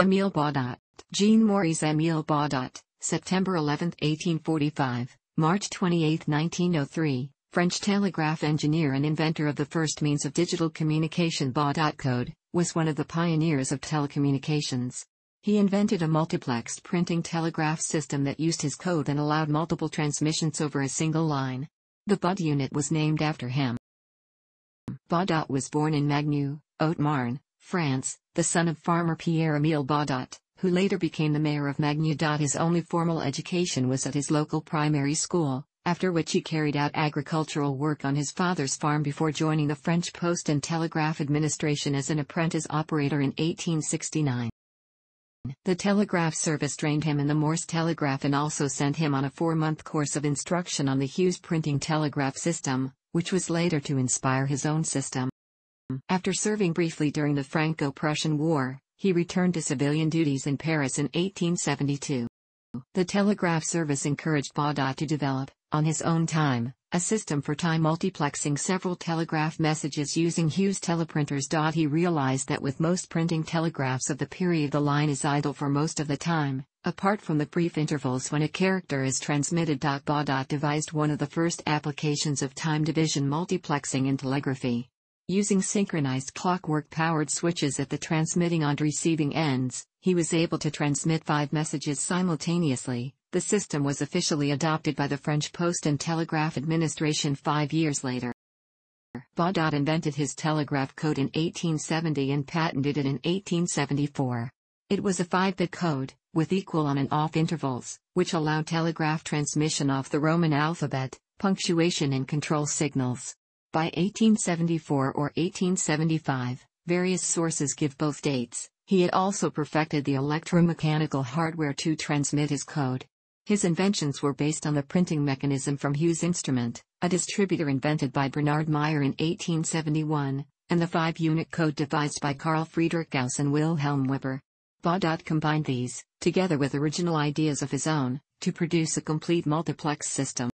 Emile Baudot, Jean Maurice Emile Baudot, September 11, 1845, March 28, 1903, French telegraph engineer and inventor of the first means of digital communication Baudot code, was one of the pioneers of telecommunications. He invented a multiplexed printing telegraph system that used his code and allowed multiple transmissions over a single line. The Baud unit was named after him. Baudot was born in Magneux, Haute-Marne, France, the son of farmer Pierre-Émile Baudot, who later became the mayor of Magneux. His only formal education was at his local primary school, after which he carried out agricultural work on his father's farm before joining the French Post and Telegraph Administration as an apprentice operator in 1869. The telegraph service trained him in the Morse telegraph and also sent him on a four-month course of instruction on the Hughes printing telegraph system, which was later to inspire his own system. After serving briefly during the Franco-Prussian War, he returned to civilian duties in Paris in 1872. The telegraph service encouraged Baudot to develop, on his own time, a system for time multiplexing several telegraph messages using Hughes teleprinters. He realized that with most printing telegraphs of the period the line is idle for most of the time, apart from the brief intervals when a character is transmitted. Baudot devised one of the first applications of time division multiplexing in telegraphy. Using synchronized clockwork-powered switches at the transmitting and receiving ends, he was able to transmit five messages simultaneously, the system was officially adopted by the French Post and Telegraph Administration five years later. Baudot invented his telegraph code in 1870 and patented it in 1874. It was a 5-bit code, with equal on and off intervals, which allowed telegraph transmission off the Roman alphabet, punctuation and control signals. By 1874 or 1875, various sources give both dates, he had also perfected the electromechanical hardware to transmit his code. His inventions were based on the printing mechanism from Hughes Instrument, a distributor invented by Bernard Meyer in 1871, and the five-unit code devised by Carl Friedrich Gauss and Wilhelm Weber. Baudot combined these, together with original ideas of his own, to produce a complete multiplex system.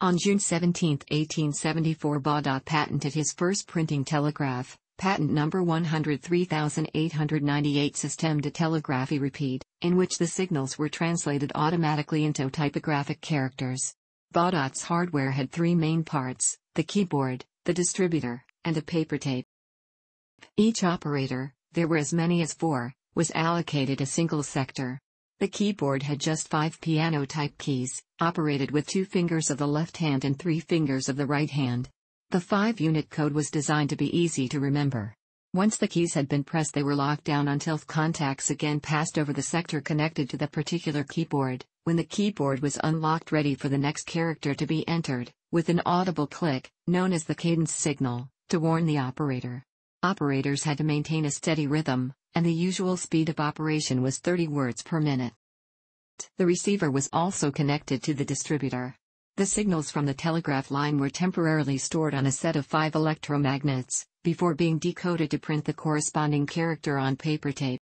On June 17, 1874 Baudot patented his first printing telegraph, patent number 103898 Système de télégraphie rapide, in which the signals were translated automatically into typographic characters. Baudot's hardware had three main parts, the keyboard, the distributor, and a paper tape. Each operator, there were as many as four, was allocated a single sector. The keyboard had just five piano-type keys, operated with two fingers of the left hand and three fingers of the right hand. The five-unit code was designed to be easy to remember. Once the keys had been pressed they were locked down until contacts again passed over the sector connected to the particular keyboard, when the keyboard was unlocked ready for the next character to be entered, with an audible click, known as the cadence signal, to warn the operator. Operators had to maintain a steady rhythm, and the usual speed of operation was 30 words per minute. The receiver was also connected to the distributor. The signals from the telegraph line were temporarily stored on a set of five electromagnets, before being decoded to print the corresponding character on paper tape.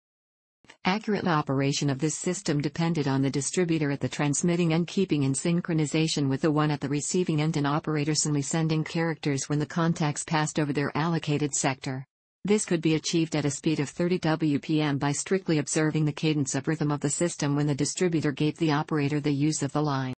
Accurate operation of this system depended on the distributor at the transmitting end keeping in synchronization with the one at the receiving end and operators simply sending characters when the contacts passed over their allocated sector. This could be achieved at a speed of 30 WPM by strictly observing the cadence of rhythm of the system when the distributor gave the operator the use of the line.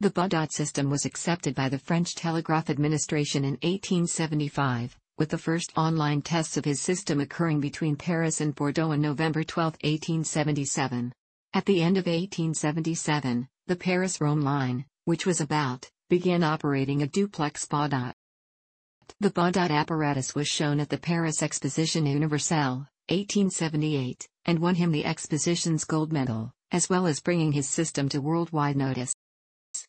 The Baudot system was accepted by the French Telegraph Administration in 1875, with the first online tests of his system occurring between Paris and Bordeaux on November 12, 1877. At the end of 1877, the Paris-Rome line, which was about, began operating a duplex Baudot. The Baudot apparatus was shown at the Paris Exposition Universelle, 1878, and won him the exposition's gold medal, as well as bringing his system to worldwide notice.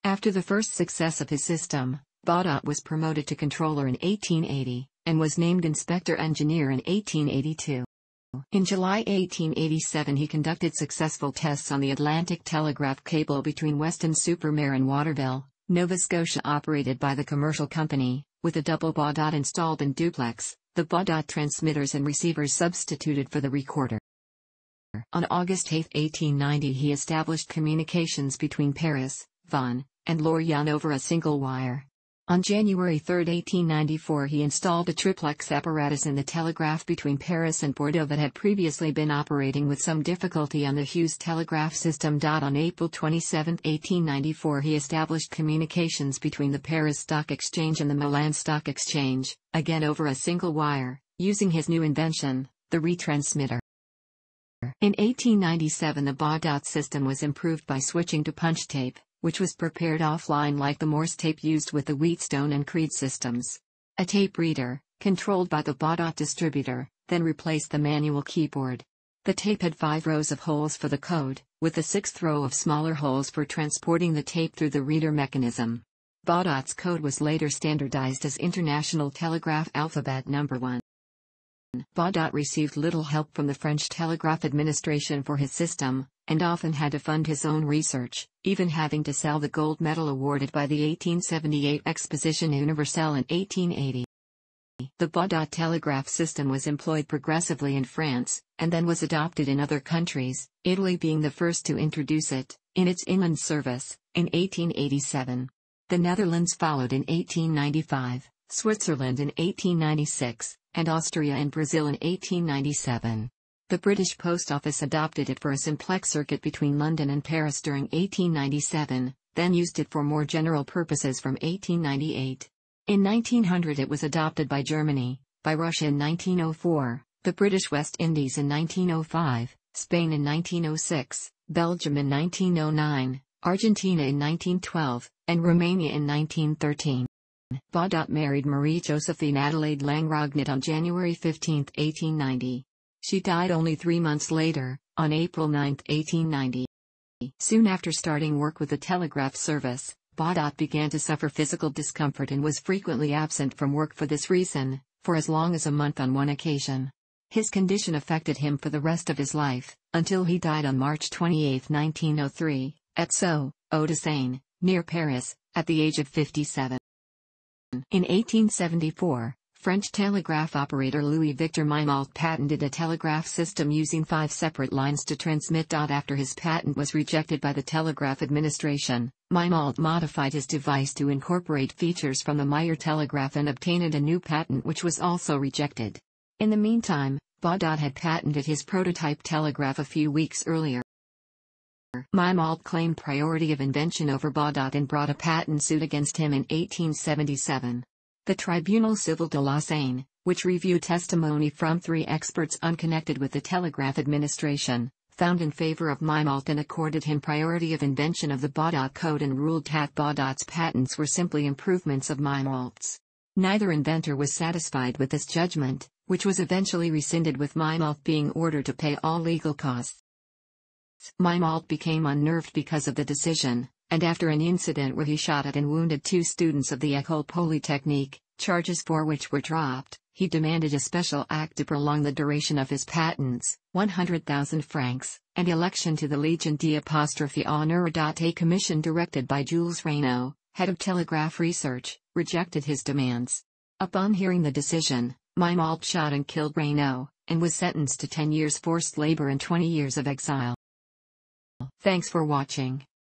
After the first success of his system, Baudot was promoted to controller in 1880, and was named inspector engineer in 1882. In July 1887 he conducted successful tests on the Atlantic telegraph cable between Weston-super-Mare and Waterville, Nova Scotia operated by the commercial company, with a double Baudot installed in duplex, the Baudot transmitters and receivers substituted for the recorder. On August 8, 1890 he established communications between Paris, Vannes, and Lorient over a single wire. On January 3, 1894 he installed a triplex apparatus in the telegraph between Paris and Bordeaux that had previously been operating with some difficulty on the Hughes telegraph system. On April 27, 1894 he established communications between the Paris Stock Exchange and the Milan Stock Exchange, again over a single wire, using his new invention, the retransmitter. In 1897 the Baudot system was improved by switching to punch tape, which was prepared offline like the Morse tape used with the Wheatstone and Creed systems. A tape reader, controlled by the Baudot distributor, then replaced the manual keyboard. The tape had five rows of holes for the code, with a sixth row of smaller holes for transporting the tape through the reader mechanism. Baudot's code was later standardized as International Telegraph Alphabet Number 1. Baudot received little help from the French Telegraph Administration for his system, and often had to fund his own research, even having to sell the gold medal awarded by the 1878 Exposition Universelle in 1880. The Baudot telegraph system was employed progressively in France, and then was adopted in other countries, Italy being the first to introduce it, in its inland service, in 1887. The Netherlands followed in 1895, Switzerland in 1896, and Austria and Brazil in 1897. The British Post Office adopted it for a simplex circuit between London and Paris during 1897, then used it for more general purposes from 1898. In 1900 it was adopted by Germany, by Russia in 1904, the British West Indies in 1905, Spain in 1906, Belgium in 1909, Argentina in 1912, and Romania in 1913. Baudot married Marie Josephine Adelaide Langrognet on January 15, 1890. She died only three months later, on April 9, 1890. Soon after starting work with the telegraph service, Baudot began to suffer physical discomfort and was frequently absent from work for this reason, for as long as a month on one occasion. His condition affected him for the rest of his life, until he died on March 28, 1903, at Sceaux, Hauts-de-Seine, near Paris, at the age of 57. In 1874, French telegraph operator Louis Victor Mimault patented a telegraph system using five separate lines to transmit. After his patent was rejected by the Telegraph Administration, Mimault modified his device to incorporate features from the Meyer telegraph and obtained a new patent which was also rejected. In the meantime, Baudot had patented his prototype telegraph a few weeks earlier. Mimault claimed priority of invention over Baudot and brought a patent suit against him in 1877. The Tribunal Civil de la Seine, which reviewed testimony from three experts unconnected with the Telegraph Administration, found in favor of Mimault and accorded him priority of invention of the Baudot Code and ruled that Baudot's patents were simply improvements of Mimault's. Neither inventor was satisfied with this judgment, which was eventually rescinded with Mimault being ordered to pay all legal costs. Mimault became unnerved because of the decision, and after an incident where he shot at and wounded two students of the École Polytechnique, charges for which were dropped, he demanded a special act to prolong the duration of his patents, 100,000 francs, and election to the Légion d'Honneur. A commission directed by Jules Raynaud, head of telegraph research, rejected his demands. Upon hearing the decision, Mimault shot and killed Raynaud, and was sentenced to 10 years forced labor and 20 years of exile. Thanks for watching.